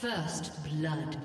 First blood.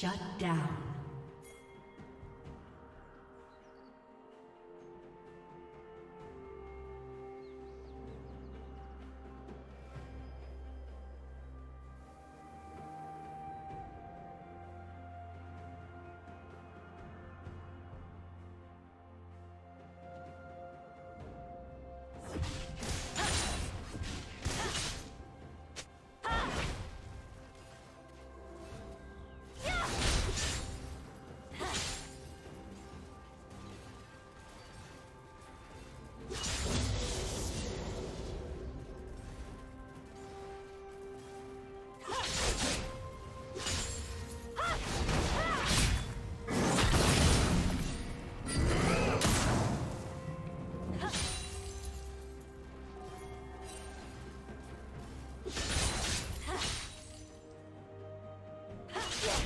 Shut down.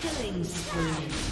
Killing spree.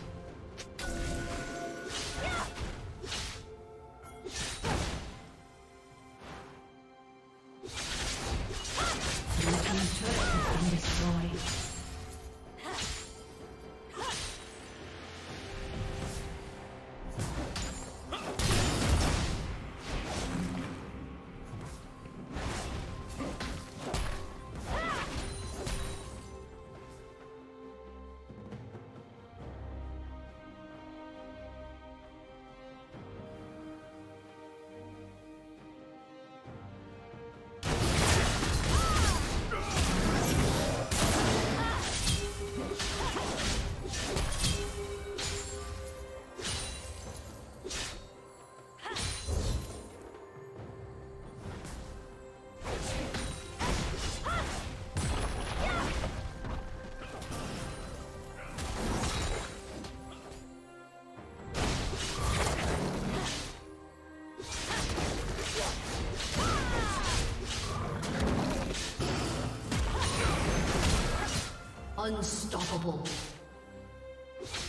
Unstoppable.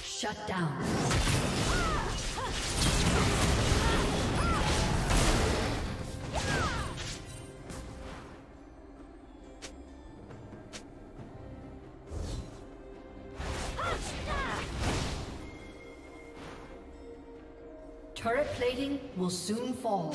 Shut down. Turret plating will soon fall.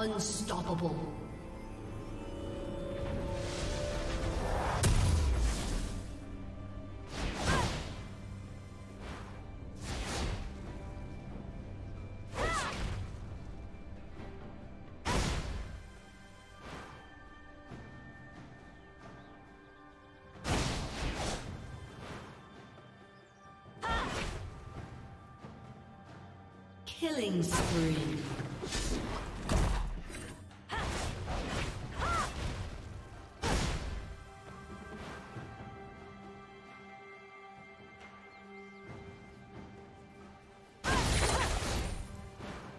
Unstoppable.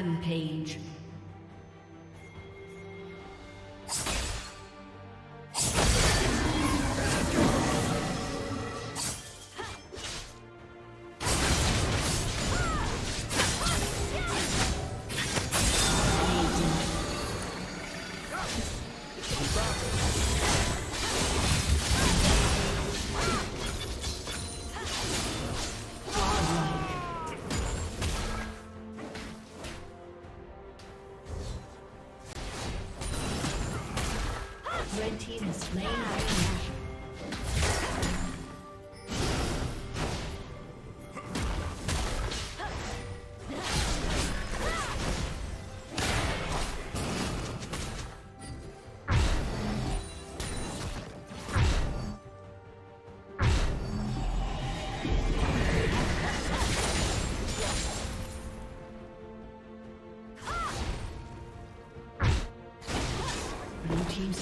Rampage.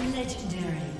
Legendary.